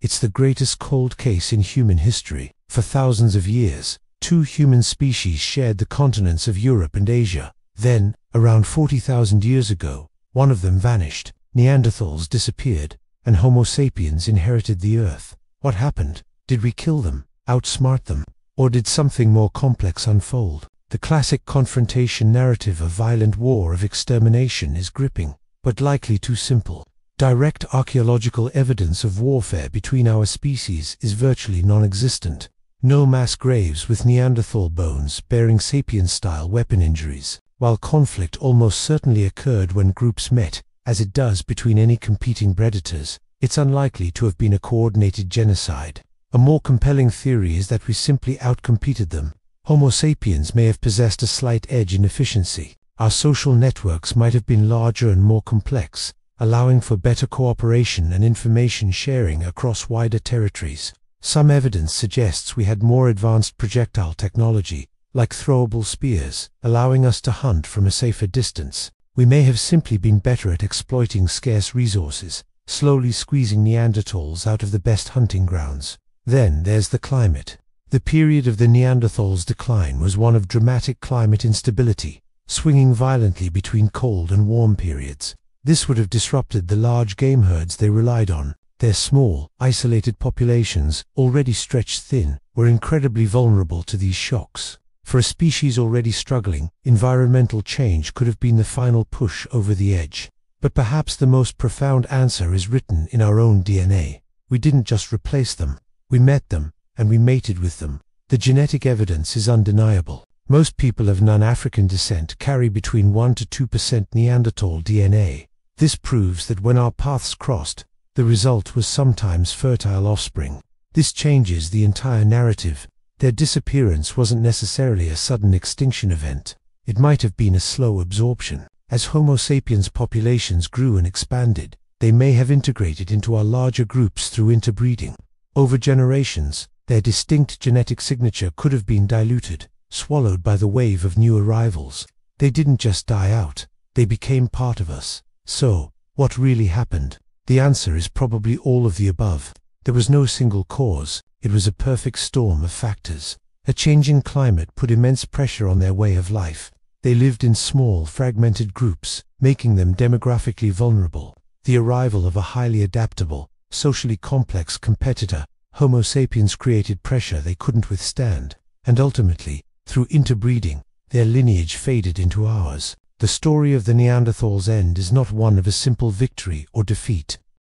It's the greatest cold case in human history. For thousands of years, two human species shared the continents of Europe and Asia. Then, around 40,000 years ago, one of them vanished, Neanderthals disappeared, and Homo sapiens inherited the Earth. What happened? Did we kill them, outsmart them, or did something more complex unfold? The classic confrontation narrative of violent war of extermination is gripping, but likely too simple. Direct archaeological evidence of warfare between our species is virtually non-existent. No mass graves with Neanderthal bones bearing sapien-style weapon injuries, while conflict almost certainly occurred when groups met, as it does between any competing predators, it's unlikely to have been a coordinated genocide. A more compelling theory is that we simply outcompeted them. Homo sapiens may have possessed a slight edge in efficiency. Our social networks might have been larger and more complex, allowing for better cooperation and information sharing across wider territories. Some evidence suggests we had more advanced projectile technology, like throwable spears, allowing us to hunt from a safer distance. We may have simply been better at exploiting scarce resources, slowly squeezing Neanderthals out of the best hunting grounds. Then there's the climate. The period of the Neanderthals' decline was one of dramatic climate instability, swinging violently between cold and warm periods. This would have disrupted the large game herds they relied on. Their small, isolated populations, already stretched thin, were incredibly vulnerable to these shocks. For a species already struggling, environmental change could have been the final push over the edge. But perhaps the most profound answer is written in our own DNA. We didn't just replace them. We met them, and we mated with them. The genetic evidence is undeniable. Most people of non-African descent carry between 1 to 2% Neanderthal DNA. This proves that when our paths crossed, the result was sometimes fertile offspring. This changes the entire narrative. Their disappearance wasn't necessarily a sudden extinction event. It might have been a slow absorption. As Homo sapiens populations grew and expanded, they may have integrated into our larger groups through interbreeding. Over generations, their distinct genetic signature could have been diluted, swallowed by the wave of new arrivals. They didn't just die out, they became part of us. So, what really happened? The answer is probably all of the above. There was no single cause, it was a perfect storm of factors. A changing climate put immense pressure on their way of life. They lived in small, fragmented groups, making them demographically vulnerable. The arrival of a highly adaptable, socially complex competitor, Homo sapiens created pressure they couldn't withstand, and ultimately, through interbreeding, their lineage faded into ours. The story of the Neanderthals' end is not one of a simple victory or defeat.